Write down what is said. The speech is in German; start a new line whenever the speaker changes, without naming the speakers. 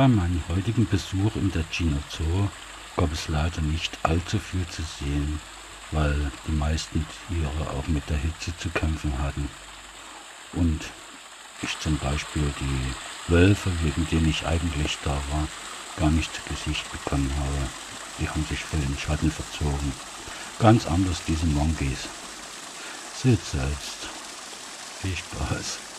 Bei meinem heutigen Besuch in der Chino Zoo gab es leider nicht allzu viel zu sehen, weil die meisten Tiere auch mit der Hitze zu kämpfen hatten. Und ich zum Beispiel die Wölfe, wegen denen ich eigentlich da war, gar nicht zu Gesicht bekommen habe. Die haben sich voll in Schatten verzogen. Ganz anders diese Monkeys. Seht selbst. Viel Spaß.